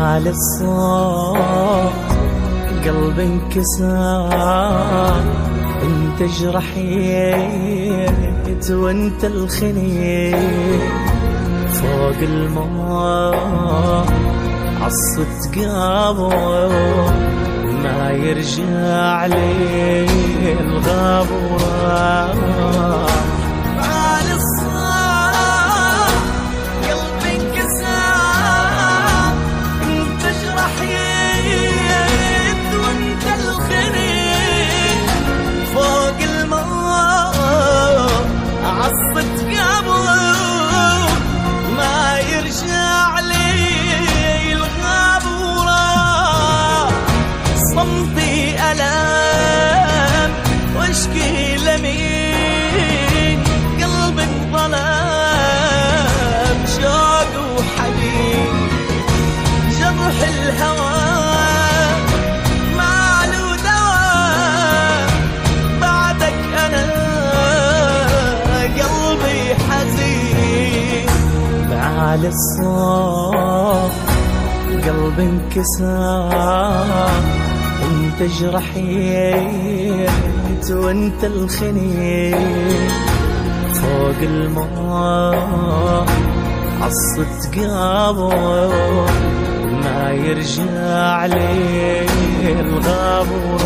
على الصوت قلبي انكسر انت جرحيت وانت الخنيت فوق الماء عصت قابو ما يرجع لي الغابورة على الصوت قلبي انكسر انت جرحيت وانت الخنيت. فوق الماء عصت قابو ما يرجع لي الغابور.